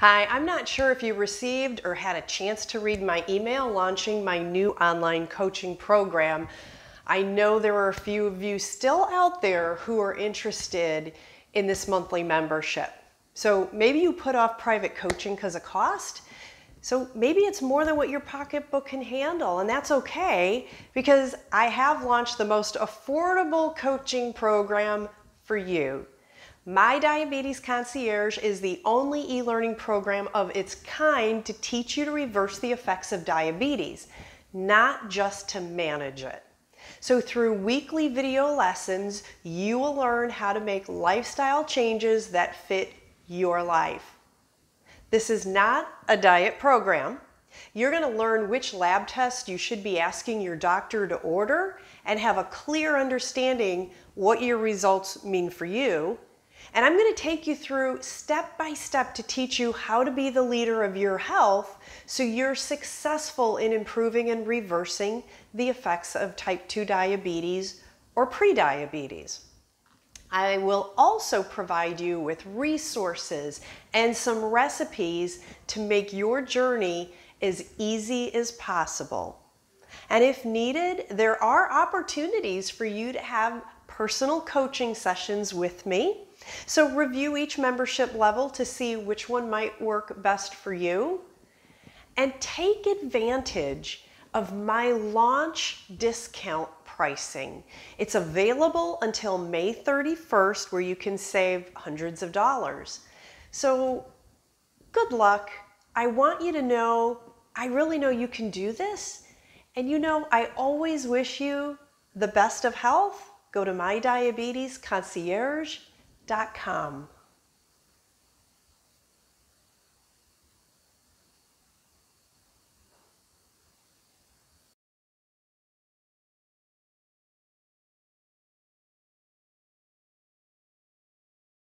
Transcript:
Hi, I'm not sure if you received or had a chance to read my email launching my new online coaching program. I know there are a few of you still out there who are interested in this monthly membership. So maybe you put off private coaching because of cost. So maybe it's more than what your pocketbook can handle, and that's okay because I have launched the most affordable coaching program for you. My Diabetes Concierge is the only e learning program of its kind to teach you to reverse the effects of diabetes, not just to manage it. So, through weekly video lessons, you will learn how to make lifestyle changes that fit your life. This is not a diet program. You're going to learn which lab tests you should be asking your doctor to order and have a clear understanding what your results mean for you and I'm going to take you through step by step to teach you how to be the leader of your health so you're successful in improving and reversing the effects of type 2 diabetes or prediabetes. I will also provide you with resources and some recipes to make your journey as easy as possible. And if needed, there are opportunities for you to have personal coaching sessions with me so review each membership level to see which one might work best for you and take advantage of my launch discount pricing. It's available until May 31st where you can save hundreds of dollars. So good luck. I want you to know, I really know you can do this. And you know, I always wish you the best of health. Go to My Diabetes Concierge com.